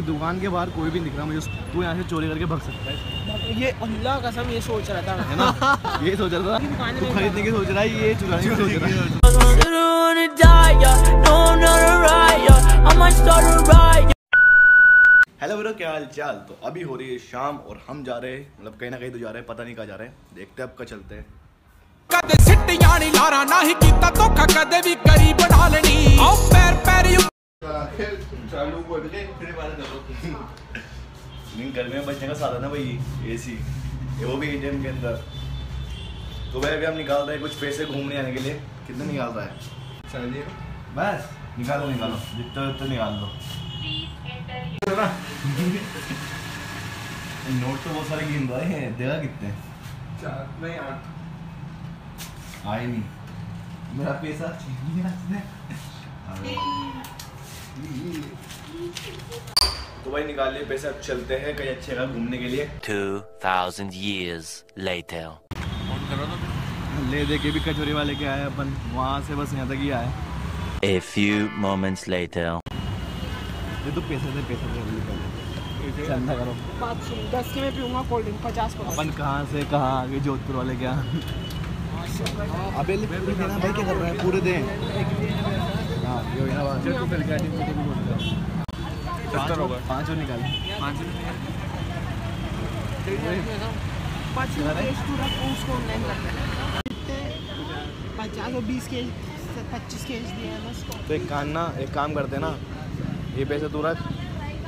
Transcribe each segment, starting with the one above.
एक दुकान के बाहर कोई भी नहीं दिख रहा मुझे तू यहाँ से चोरी करके भग सकता है ये अल्लाह कसम ये सोच रहा था है ना ये सोच रहा था दुकान तू में खरीदने की सोच रहा है ये चुराने की सोच रहा है wanna die, yeah. No, I'm not a riot. I might start a riot. Hello bro क्या हाल चाल तो अभी हो रही है शाम और हम जा रहे हैं मतलब कहीं ना कहीं तो जा रहे हैं पता नहीं कहाँ जा रहे हैं देखते हैं अब कहाँ चलते हैं ਕਦੇ ਸਿੱਟੀਆਂ ਨਹੀਂ ਲਾਰਾ ਨਹੀਂ ਕੀਤਾ ਧੋਖਾ ਕਦੇ ਵੀ ਕਰੀ ਬਣਾ ਲੈਣੀ ਆਓ ਪੈਰ ਪੈਰ ਯੂ नहीं गर्मी में बचने का साधन है भाई ए सी वो भी एटीएम के अंदर। तो भाई अभी हम निकाल रहे हैं कुछ पैसे घूमने आने के लिए। कितने निकाल रहा है? चलिए। बस निकालो निकालो। जितना जितना निकाल दो। नोट तो बहुत सारे गिन रहे हैं। देगा कितने? चार नहीं आठ। आए नहीं। मेरा पैसा चाहिए तो भाई निकाल लिए पैसे अब चलते हैं कहीं अच्छे जगह घूमने के लिए। 2,000 years later. ले दे के भी कचोरी वाले के आए अपन। वहाँ से बस यहाँ तक ही आए। A few moments later. ये तो पैसे दे पैसे दे अभी पहले चंदा करो। बात सुन दस के मैं पीऊँगा कोल्ड ड्रिंक पचास अपन कहाँ से कहाँ आ गए जोधपुर वाले क्या अबे भाई क्या कर रहा है? पूरे दे हाँ ये हुई ना बात पाँच होगा पाँच और निकाल पाँच केस पूरा उसको ऑनलाइन कर देना पचास और बीस के पच्चीस केस दिए हैं तो एक काम ना एक काम करते ना ये पैसे तू रख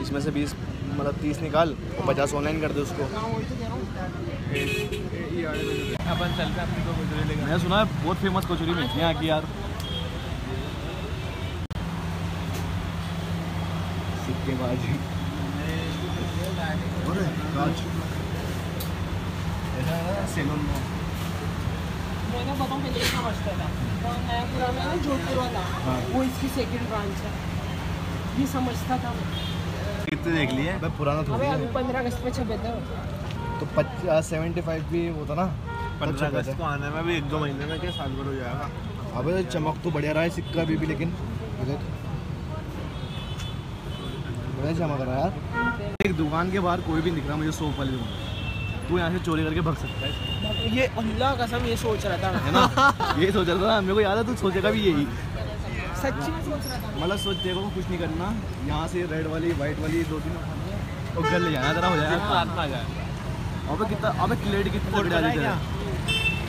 इसमें से बीस मतलब तीस निकाल और पचास ऑनलाइन कर दे उसको। अपन चलते अपनी को गुजरे लेगा मैंने सुना है बहुत फ़ेमस कचौरी मिलती है यहाँ की यार। है। ना सैलून में। मैं ना बताऊँ पहले क्या समझता था और नया पूरा ना जोधपुर वाला हाँ। वो इसकी सेकंड ब्रांच है। ये समझता था कितने देख लिए? मैं पुराना थोड़ी अभी पंद्रह अगस्त में छपे थे। तो पचास सेवेंटी फाइव भी होता ना। पंद्रह अगस्त छपे को आने में भी एक दो महीने में क्या साल भर हो जाएगा। अबे चमक तो बढ़िया रहा है सिक्का अभी भी लेकिन रहा है यार एक दुकान के बाहर कोई भी नहीं दिख रहा मुझे सोप वाली दुकान तू यहाँ से चोरी करके भग सकता है। ये अल्लाह कसम ये सोच रहा था है ना? ये सोच रहा था मेरे को याद है तू सोचेगा भी यही। सच्ची में सोच रहा था। मतलब सोच देखो कुछ नहीं करना यहाँ से रेड वाली वाइट वाली दो तीन और घर ले जाना तेरा हो जाएगा जाए। अबे कितना अबे प्लेट कितनी बढ़िया देते हैं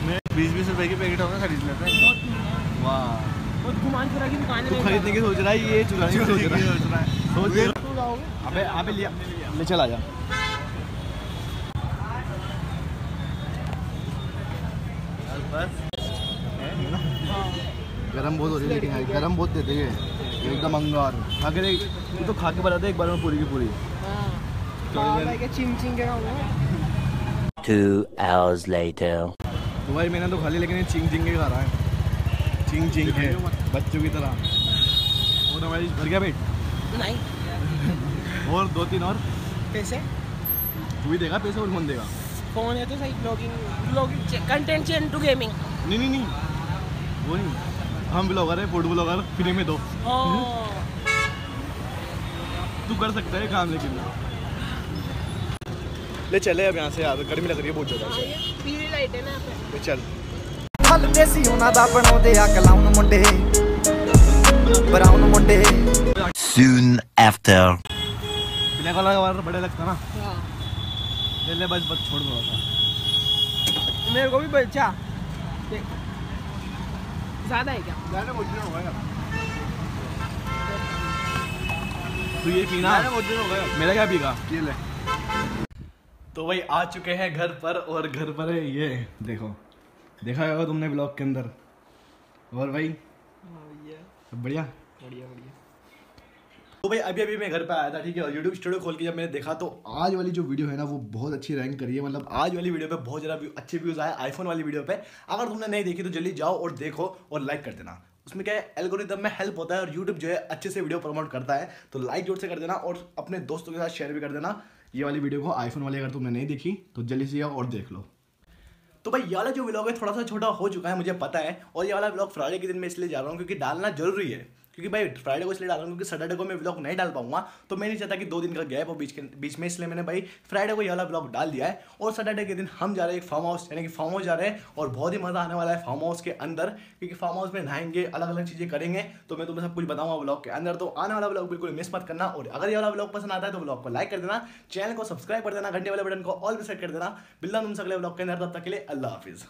मैं बीस बीस रुपए की पैकेट होगा खरीद लेते हैं। वाह। बहुत घुमान फिरा की दुकान तू खरीदने की सोच रहा है ये चुराने की सोच रहा है। सोच। लाओगे अबे अबे लिया। ले चल आजा गरम बहुत हो रही है लेकिन यार, गरम बहुत देते हैं। एकदम अंगार। खा के देख तू तो खा के बता दे एक बार में पूरी की पूरी। हाँ। बाबा के चिम चिम के खाऊँगा? Two hours later. तो भाई मैंने तो खा ली लेकिन ये चिंग चिंग के खा रहा है। चिंग चिंग के बच्चों की तरह। और हमारी भर गया पेट नहीं। और दो तीन और पैसे तू भी देगा पैसे और कौन देगा फोन है तो सही blogging blogging content change to gaming नहीं नहीं नहीं वो नहीं हम ब्लॉगर है फूड ब्लॉगर फ्री में दो हाँ तू कर सकता है काम लेकिन ले चले अब यहाँ से यार गर्मी लग रही है बहुत ज़्यादा ये पीली लाइट है ना यहाँ पे ले चल ਹੱਲ ਦੇਸੀ ਉਹਨਾਂ ਦਾ ਬਣਾਉਂਦੇ ਆ ਕਲਾਉਨ ਮੁੰਡੇ ਬਰਾਊਨ ਮੁੰਡੇ Soon after. पीने का लगा वाला बड़ा लगता ना। हाँ। ले ले बस बस छोड़ दो सा मेरे को भी बचा ज़्यादा है क्या? ज़्यादा मुझे होगा तू ये पीना। मेरा क्या पीगा? ये तो भाई आ चुके हैं घर पर और घर पर है ये। देखो। देखा होगा तुमने ब्लॉग के अंदर। और भाई? सब बढ़िया? बढ़िया बढ़िया। तो भाई, अभी अभी मैं घर पे आया था, ठीक है? और यूट्यूब स्टूडियो खोल के जब मैंने देखा तो आज वाली जो वीडियो है ना, वो बहुत अच्छी रैंक करी है। मतलब आज वाली वीडियो पे बहुत ज़्यादा अच्छे व्यूज़ आए। आईफोन वाली वीडियो पे। अगर तुमने नहीं देखी तो जल्दी जाओ और देखो और लाइक कर देना। उसमें क्या है एल्गोरिदम में हेल्प होता है और यूट्यूब जो है, अच्छे से वीडियो प्रमोट करता है। तो लाइक ज़ोर से कर देना और अपने दोस्तों के साथ शेयर भी कर देना। ये वाली वीडियो को आईफोन वाली अगर तुमने नहीं देखी तो जल्दी से जाओ और देख लो। तो भाई, ये वाला जो व्लॉग है, थोड़ा सा छोटा हो चुका है, मुझे पता है। और ये वाला व्लॉग फ्राइडे के दिन मैं इसलिए जा रहा हूँ, क्योंकि डालना ज़रूरी है। क्योंकि भाई फ्राइडे को इसलिए डाल रहा हूँ क्योंकि सैटरडे को मैं ब्लॉग नहीं डाल पाऊँगा। तो मैं नहीं चाहता कि दो दिन का गैप हो बीच के, बीच में इसलिए मैंने भाई फ्राइडे को ये वाला व्लॉग डाल दिया है और सैटरडे के दिन हम जा रहे हैं एक फार्म हाउस यानी कि फार्म हाउस जा रहे हैं और बहुत ही मज़ा आने वाला है फार्म हाउस के अंदर, क्योंकि फार्म हाउस में नहाएँगे अलग अलग चीज़ें करेंगे। तो मैं तुम्हें सब कुछ बताऊँगा व्लॉग के अंदर। तो आने वाला व्लॉग बिल्कुल मिस मत करना और अगर ये वाला व्लॉग पसंद आता है तो ब्लॉग को लाइक कर देना चैनल को सब्सक्राइब कर देना, घंटे वाले बटन को ऑल पे सेट कर देना। बिल्ला तुमसे अगले ब्लॉग के अंदर, तब तक के लिए अल्लाह हाफिज।